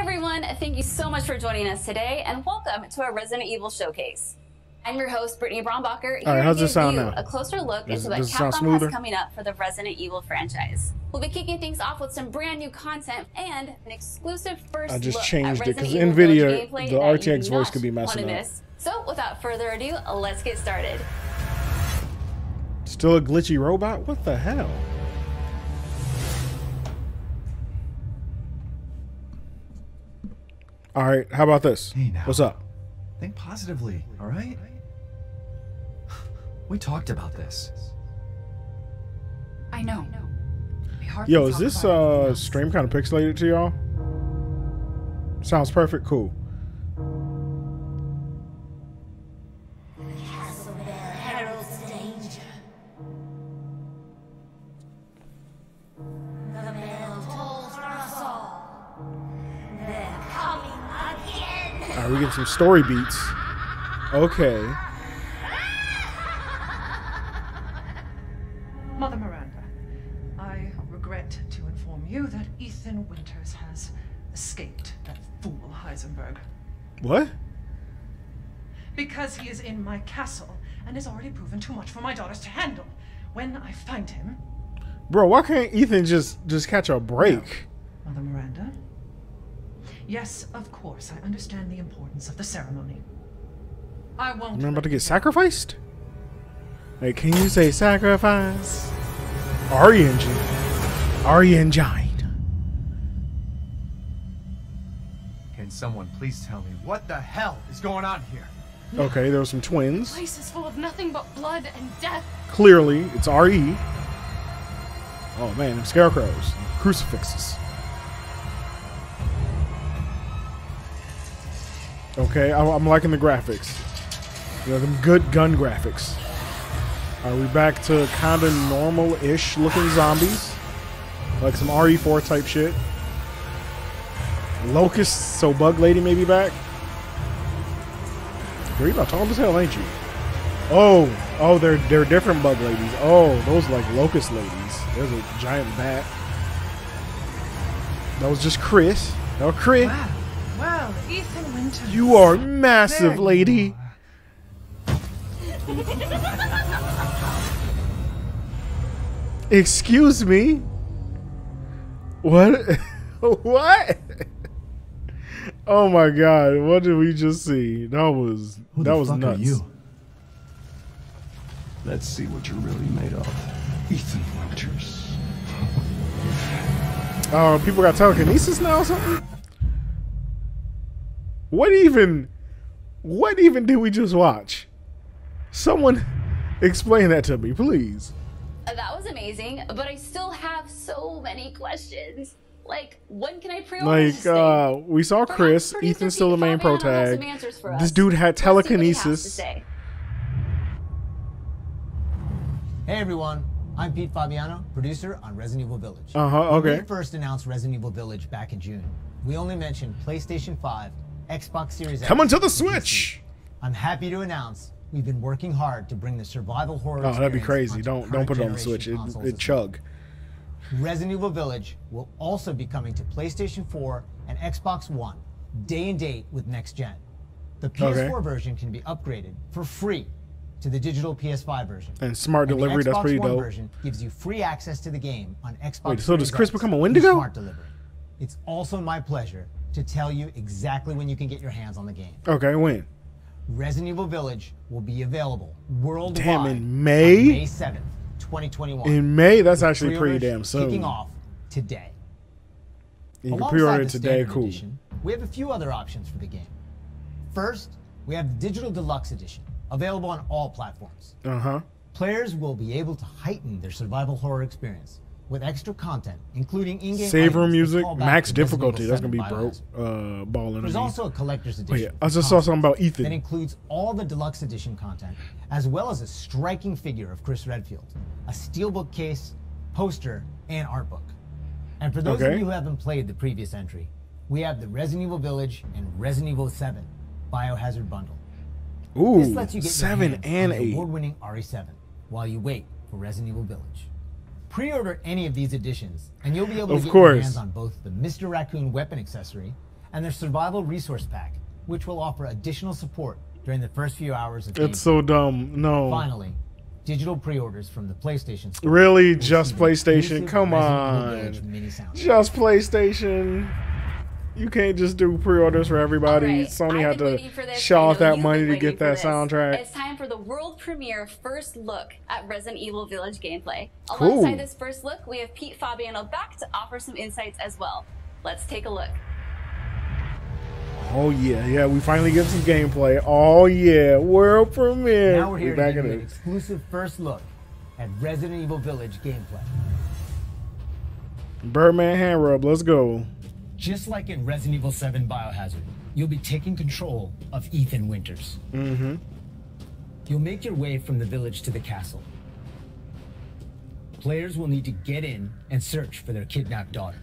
everyone, thank you so much for joining us today, and welcome to our Resident Evil showcase. I'm your host, Brittany Brombacher, All right, how's this sound now? a closer look Does- into what does Capcom has coming up for the Resident Evil franchise. We'll be kicking things off with some brand new content and an exclusive first I just look changed at it 'cause Resident Evil NVIDIA, the RTX voice could be messing up. miss. So, without further ado, let's get started. Still a glitchy robot? What the hell? All right, how about this? Hey, now. What's up? Think positively, all right? We talked about this. I know. We hardly Yo, is this uh stream kind of pixelated to y'all? Sounds perfect. Cool. Some story beats. Okay. Mother Miranda, I regret to inform you that Ethan Winters has escaped that fool Heisenberg. What? Because he is in my castle and has already proven too much for my daughters to handle. When I find him, Bro, why can't Ethan just just catch a break? Mother Miranda. Yes, of course, I understand the importance of the ceremony. I won't. Am I about to get sacrificed? Hey, can you say sacrifice? Are you engine? Are you engine? Can someone please tell me what the hell is going on here? Okay, there were some twins. place is full of nothing but blood and death. Clearly, it's RE. Oh man, them scarecrows, crucifixes. Okay, I'm liking the graphics. You know, them good gun graphics. Are we back to kind of normal-ish looking zombies? Like some RE4 type shit. Locusts, so Bug Lady may be back. Girl, you about tall as hell, ain't you? Oh, oh, they're they're different bug ladies. Oh, those like locust ladies. There's a giant bat. That was just Chris. That was Chris. Well, well, Ethan Winters. You are massive, There lady. Excuse me. What? what? Oh my god! What did we just see? That was Who that the was fuck nuts. are you? Let's see what you're really made of. Ethan Winters. Oh, uh, people got telekinesis now or something? What even what even did we just watch? Someone explain that to me, please. Uh, That was amazing, but I still have so many questions. Like, when can I pre-order this Like thing? uh we saw Chris, producer Ethan's still the main pro tag. some answers for This dude had Let's see what he has to telekinesis. Hey everyone, I'm Pete Fabiano, producer on Resident Evil Village. Uh-huh, When okay. we first announced Resident Evil Village back in June, we only mentioned PlayStation 5, Xbox Series X, Coming to the. Switch. I'm happy to announce we've been working hard to bring the survival horror Oh, that'd be crazy. Don't don't put it on the Switch. It, it well. chug. Resident Evil Village will also be coming to PlayStation 4 and Xbox One, day and date with next gen. The PS4 Okay. version can be upgraded for free to the digital PS5 version. And smart And delivery, that's Xbox pretty One dope. version gives you free access to the game on Xbox. Wait, so does Chris become a Wendigo? Smart delivery. It's also my pleasure to tell you exactly when you can get your hands on the game. Okay, when? Resident Evil Village will be available worldwide Damn, in May? May 7th, 2021. In May, that's actually pretty damn soon. Kicking off today. You can pre-order today, cool. edition, we have a few other options for the game. First, we have the Digital Deluxe Edition, available on all platforms. Uh-huh. Players will be able to heighten their survival horror experience with extra content, including in-game Save room items music, max difficulty. That's gonna be broke. Uh, balling. There's also a collector's edition. Wait, edition. I just saw something about Ethan. That includes all the deluxe edition content, as well as a striking figure of Chris Redfield, a steelbook case, poster, and art book. And for those Okay. of you who haven't played the previous entry, we have the Resident Evil Village and Resident Evil 7 Biohazard bundle. Ooh, This lets you get seven and eight. award-winning RE7 while you wait for Resident Evil Village. Pre-order any of these editions, and you'll be able to Of get course. your hands on both the Mr. Raccoon weapon accessory, and their survival resource pack, which will offer additional support during the first few hours of It's so dumb. No. Finally, digital pre-orders from the PlayStation Store. Really? Just PlayStation? Come on. Just PlayStation. You can't just do pre-orders for everybody. Alright, Sony had to waiting for this. shell out that money to get that this. soundtrack. It's time for the world premiere first look at Resident Evil Village gameplay. Cool. Alongside this first look, we have Pete Fabiano back to offer some insights as well. Let's take a look. Oh yeah, yeah. We finally get some gameplay. Oh yeah, world premiere. Now we're We here to back give an exclusive first look at Resident Evil Village gameplay. Birdman hand rub. Let's go. Just like in Resident Evil 7 Biohazard, you'll be taking control of Ethan Winters. Mm-hmm. You'll make your way from the village to the castle. Players will need to get in and search for their kidnapped daughter.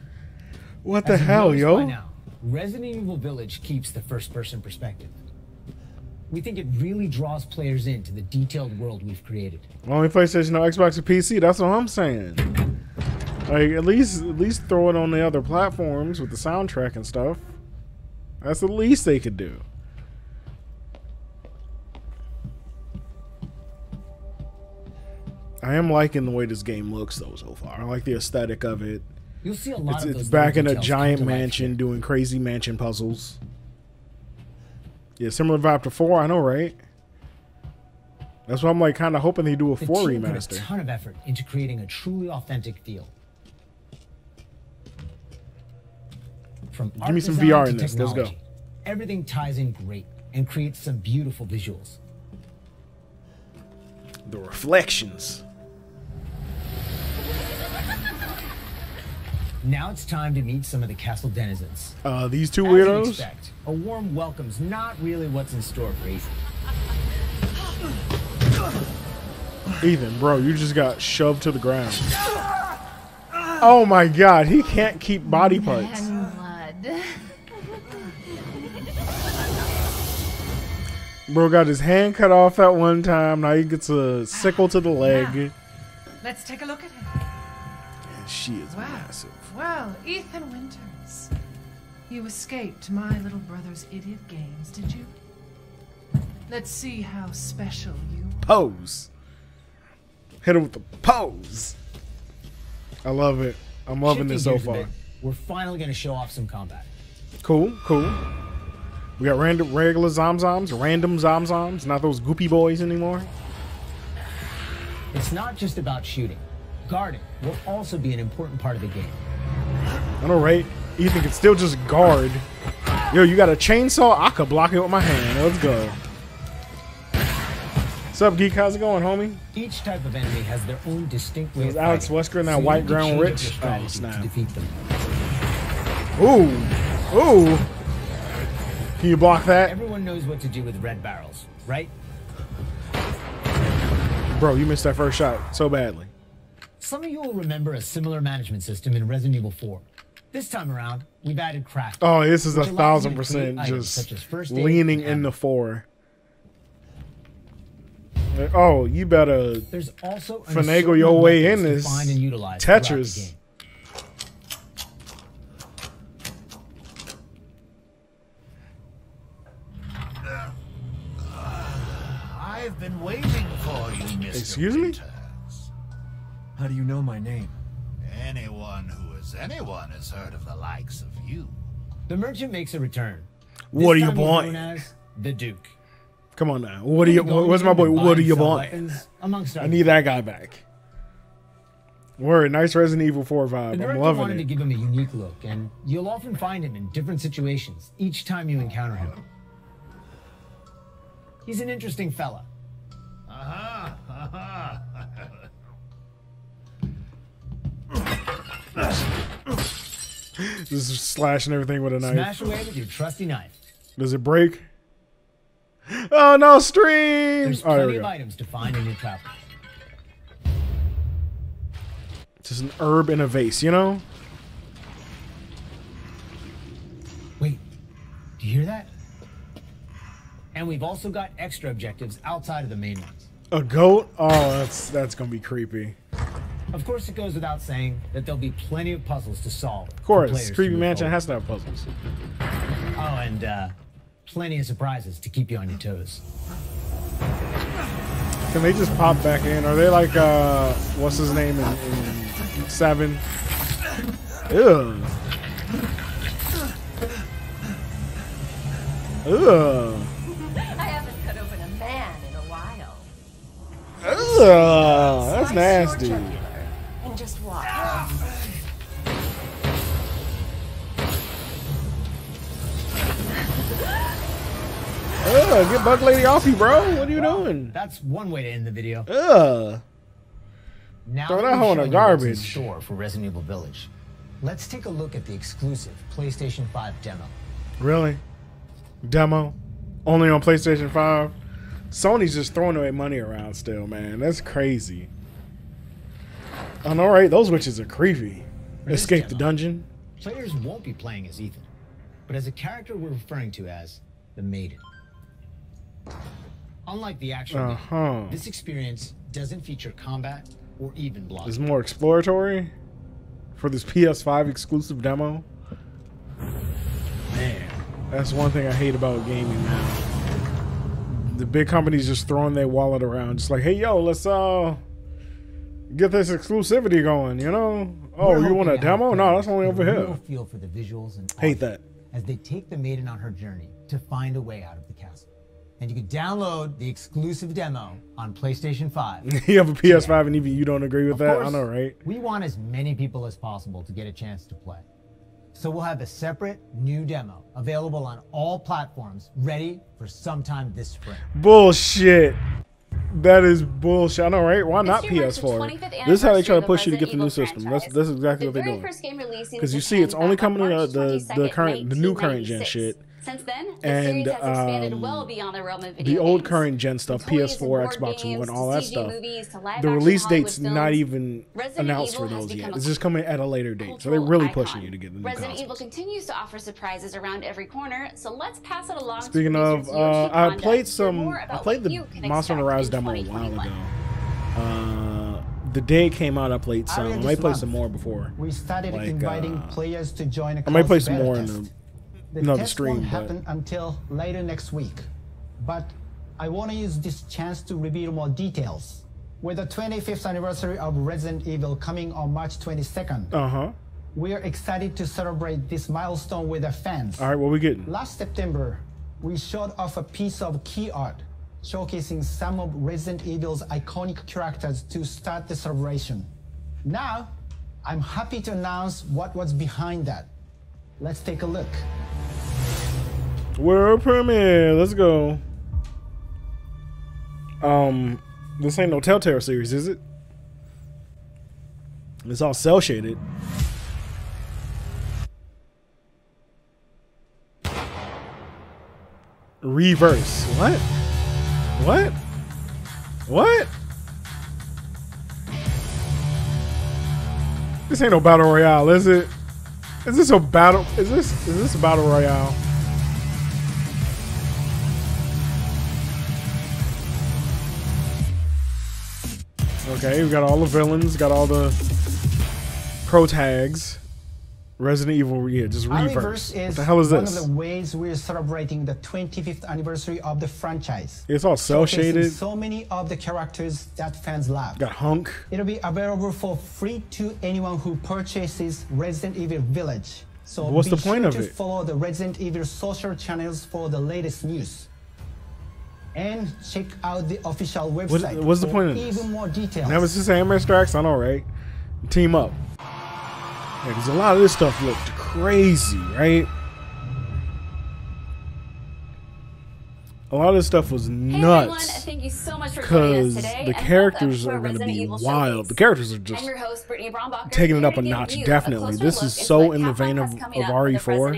What the As hell, yo? Now, Resident Evil Village keeps the first-person perspective. We think it really draws players into the detailed world we've created. Only PlayStation, no Xbox, or PC. That's what I'm saying. Like at least, at least throw it on the other platforms with the soundtrack and stuff. That's the least they could do. I am liking the way this game looks though so far. I like the aesthetic of it. You'll see a lot It's, of it's back in a giant life mansion doing crazy mansion puzzles. Yeah, similar vibe to four. I know, right? That's why I'm like kind of hoping they do a The four team put a ton of effort into creating a truly authentic feel. From Give me some VR to in this. Let's go. Everything ties in great and creates some beautiful visuals. The reflections. Now it's time to meet some of the castle denizens. Uh, these two As weirdos. expect, a warm welcome's not really what's in store for Ethan. Ethan, bro, you just got shoved to the ground. Oh my god, he can't keep body parts. And Bro got his hand cut off at one time. Now he gets a sickle to the leg. Let's take a look at him. And she is Wow. massive. Well, Ethan Winters. You escaped my little brother's idiot games, did you? Let's see how special you are. Pose. Hit him with the pose. I love it. I'm loving Shifting this so far. bit, we're finally going to show off some combat. Cool, cool. We got random regular zomzoms, random zomzoms, not those goopy boys anymore. It's not just about shooting. Guarding will also be an important part of the game. I know, right? Ethan can still just guard. Yo, you got a chainsaw? I could block it with my hand. Let's go. What's up, Geek? How's it going, homie? Each type of enemy has their own distinct way Was of Alex fighting, Wesker in that so white ground rich? Oh, snap. defeat them. Ooh, ooh. Can you block that, Everyone knows what to do with red barrels, right? bro? You missed that first shot so badly. Some of you will remember a similar management system in Resident Evil 4. This time around, we've added craft. Oh, this is a thousand percent just first leaning in the four. Oh, you better There's also finagle your way in this find and utilize throughout the Tetris. game. I've been waiting for you, Mr. Excuse me? How do you know my name? Anyone who is anyone has heard of the likes of you. The merchant makes a return. What do This you time he's want? the Duke. Come on now. What do you? He'll Where's my boy? What do and you sell want? amongst I need that guy back. Word, nice Resident Evil 4 The vibe. I'm director loving wanted to give him a unique look, and you'll often find him in different situations each time you encounter him. He's an interesting fella. Just slashing everything with a knife. Smash away with your trusty knife. Does it break? Oh no, stream! There's Oh, plenty of items to find in your travels. Just an herb in a vase, you know? Wait, do you hear that? And we've also got extra objectives outside of the main ones. A goat? Oh, that's that's gonna be creepy. Of course, it goes without saying that there'll be plenty of puzzles to solve. Of course, Creepy Mansion has to have puzzles. Oh, and uh, plenty of surprises to keep you on your toes. Can they just pop back in? Are they like uh what's his name in, in seven? Ugh. Ugh. Ugh. That's nasty. And just watch. Ugh. Get Bug Lady off you, bro. What are you doing? That's one way to end the video. Ugh. Now Throw that that hoe in the shown in garbage. store for Resident Evil Village. Let's take a look at the exclusive PlayStation 5 demo. Really? Demo? Only on PlayStation 5? Sony's just throwing away money around still, man. That's crazy. I know, right? Those witches are creepy. For Escape the dungeon. Players won't be playing as Ethan, but as a character we're referring to as the Maiden. Unlike the actual Uh-huh. this experience doesn't feature combat or even It's more exploratory for this PS5 exclusive demo. Man, that's one thing I hate about gaming now. The big companies just throwing their wallet around, just like, hey, yo, let's uh get this exclusivity going, you know? Oh, We're you want a demo? No, that's only over here. feel for the visuals and Hate that. as they take the maiden on her journey to find a way out of the castle. And you can download the exclusive demo on PlayStation 5. you have a PS5 and even you don't agree with Of that? I know, right? We want as many people as possible to get a chance to play. So we'll have a separate new demo available on all platforms, ready for sometime this spring. Bullshit. That is bullshit. I know, right? Why not This year marks the PS4? This is how they try to push you to get the new system. Evil That's that's exactly The what they're doing. first game released in Because you see, it's only coming in the the, the current, the new current gen shit. Since then, the And, series has expanded um, well beyond the realm of video The old games. current gen stuff, PS4, Xbox games One, all that CG stuff. movies The release date's films, not even Resident announced Evil for those yet. It's just coming at a later date. So they're cultural really pushing you to get the new Resident Evil continues to offer surprises around every corner, so let's pass it along Speaking to of, uh, I played some. I played the can Monster Hunter Rise demo a while ago. Uh, the day it came out, I played some. I might play some more before. We started Like, inviting uh, players to join a I might play some beta more in the The another test stream, won't but- happen until later next week. But I want to use this chance to reveal more details. With the 25th anniversary of Resident Evil coming on March 22nd, Uh huh. we are excited to celebrate this milestone with our fans. All right, what we getting? Last September, we showed off a piece of key art showcasing some of Resident Evil's iconic characters to start the celebration. Now, I'm happy to announce what was behind that. Let's take a look. World premiere. Let's go. Um, this ain't no Telltale series, is it? It's all cel shaded. Reverse. What? What? What? This ain't no battle royale, is it? Is this a battle? Is this is this a battle royale? Okay, we got all the villains, got all the pro tags. Resident Evil, yeah, just reverse. What the hell is one this? of the ways we're celebrating the 25th anniversary of the franchise. It's all cel shaded. So many of the characters that fans love. Got Hunk. It'll be available for free to anyone who purchases Resident Evil Village. So What's the point sure of to it? follow the Resident Evil social channels for the latest news. And check out the official What- website. what's the point of this? even more details. Never since Hammer Strikes, I know, right? Team up. Yeah, a lot of this stuff looked crazy, right? A lot of this stuff was Hey everyone, nuts. thank you so much for joining us Because today. the characters are going to be Evil wild. Showcase. The characters are just I'm your host, Brittany taking it up a notch, you definitely. closer This is so in the vein of- of up with the RE4.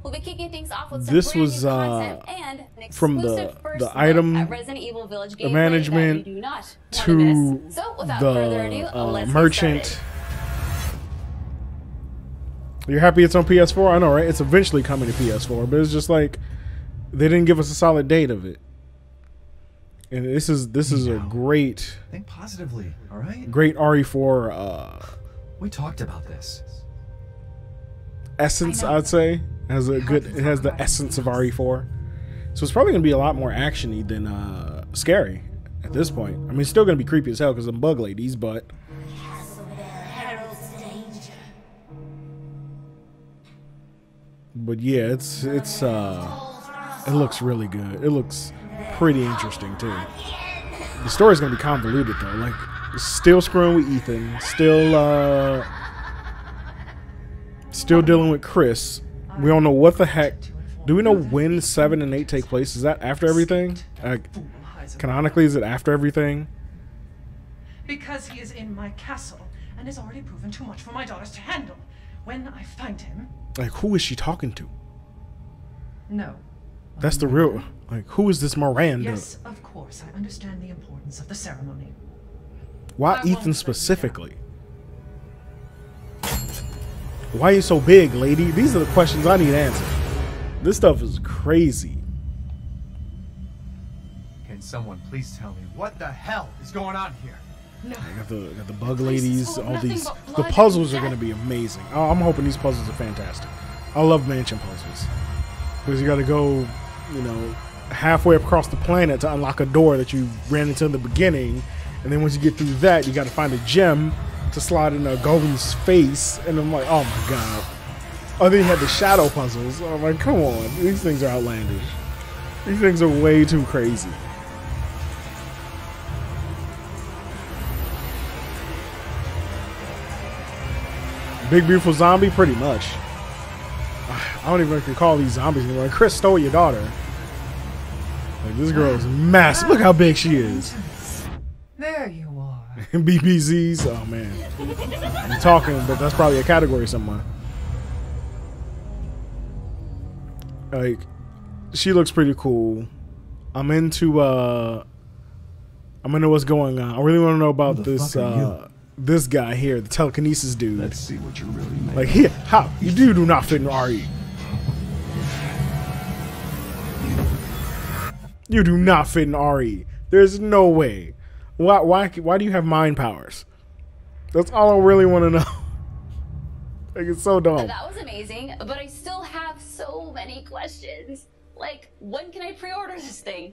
Resident Evil franchise. We'll be kicking things off with This was, uh, and from the- the item, Evil Village the management, do not to. So the ado, uh, let's merchant. You're happy it's on PS4? I know, right? It's eventually coming to PS4, but it's just like they didn't give us a solid date of it. And this is this is a great Think positively, all right? great RE4 uh, We talked about this. essence, I'd say. It has a good. It has the essence of RE4. So it's probably gonna be a lot more actiony than uh, scary at this point. I mean, it's still gonna be creepy as hell because of bug ladies, but but yeah, it's it's uh, it looks really good. It looks pretty interesting too. The story's gonna be convoluted though. Like, still screwing with Ethan, still uh, still dealing with Chris. We don't know what the heck. Do we know when seven and eight take place? Is that after everything? Like, canonically, is it after everything? Because he is in my castle and has already proven too much for my daughters to handle. When I find him, Like, who is she talking to? no. That's the real. Like, who is this Miranda? Yes, of course, I understand the importance of the ceremony. Why Ethan specifically? Why are you so big, lady? These are the questions I need answered. This stuff is crazy. Can someone please tell me what the hell is going on here? No. I got the got the bug ladies. All these. The puzzles are going to be amazing. I- I'm hoping these puzzles are fantastic. I love mansion puzzles because you got to go, you know, halfway across the planet to unlock a door that you ran into in the beginning, and then once you get through that, you got to find a gem to slide in a golden's face. And I'm like, oh my god. Oh, then you had the shadow puzzles. I'm like, come on, these things are outlandish. These things are way too crazy. Big beautiful zombie, pretty much. I don't even know if you call these zombies anymore. Chris stole your daughter. Like this girl is massive. Look how big she is. There you are. BBZs. Oh man, I'm talking, but that's probably a category somewhere. Like, she looks pretty cool. I'm into. uh I'm into what's going on. I really want to know about Who this. you? uh This guy here, the telekinesis dude. Let's see what you're really made Like here, how you do do not fit in RE. You do not fit in RE. There's no way. Why? Why? Why do you have mind powers? That's all I really want to know. like it's so dumb. That was amazing, but I still have so many questions. Like, when can I pre-order this thing?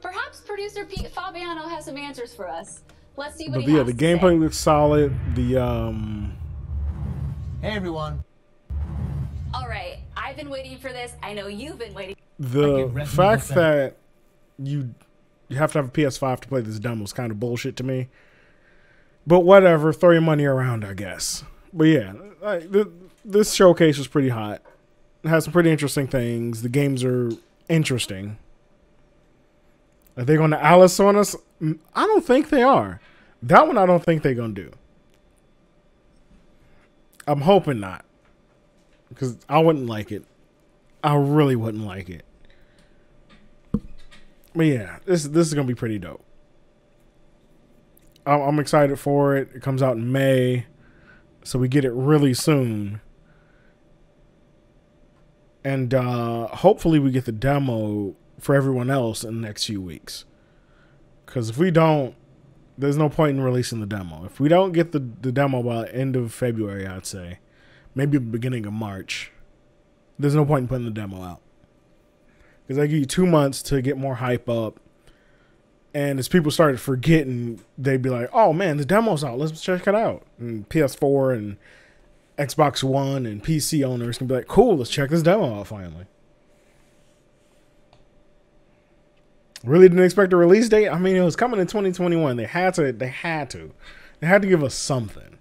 Perhaps producer Pete Fabiano has some answers for us. Let's see what But he yeah, has the to say. gameplay looks solid. The um, Hey everyone. All right, I've been waiting for this. I know you've been waiting. the fact that you you have to have a PS5 to play this demo is kind of bullshit to me. But whatever, throw your money around, I guess. But yeah, like, th- this showcase was pretty hot. It has some pretty interesting things. The games are interesting. Are they going to Alice on us? I don't think they are. That one, I don't think they're going to do. I'm hoping not. Because I wouldn't like it. I really wouldn't like it. But yeah, this this is gonna be pretty dope. I'm, I'm excited for it. It comes out in May, so we get it really soon. And uh, hopefully, we get the demo for everyone else in the next few weeks. Because if we don't, there's no point in releasing the demo. If we don't get the, the demo by end of February, I'd say, maybe beginning of March, there's no point in putting the demo out because I give you two months to get more hype up. And as people started forgetting, they'd be like, "Oh man, the demo's out. Let's check it out." And PS4 and Xbox One and PC owners can be like, "Cool, let's check this demo out finally." Really didn't expect a release date. I mean, it was coming in 2021. They had to. They had to. They had to give us something.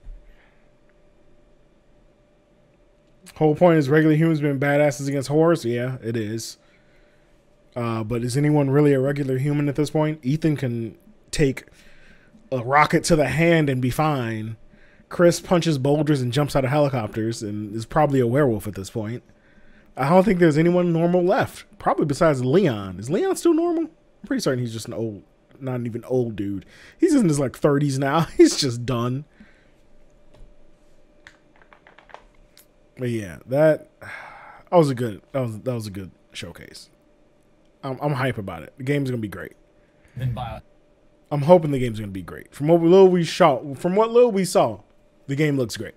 Whole point is regular humans being badasses against horrors. Yeah, it is. Uh, but is anyone really a regular human at this point? Ethan can take a rocket to the hand and be fine. Chris punches boulders and jumps out of helicopters and is probably a werewolf at this point. I don't think there's anyone normal left. Probably besides Leon. Is Leon still normal? I'm pretty certain he's just an old, not even old dude. He's in his like 30s now. He's just done. But yeah, that that was a good that was that was a good showcase. I'm I'm hype about it. The game's gonna be great. I'm hoping the game's gonna be great. From what little we saw, from what little we saw, the game looks great.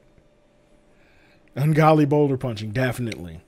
Ungodly boulder punching, definitely.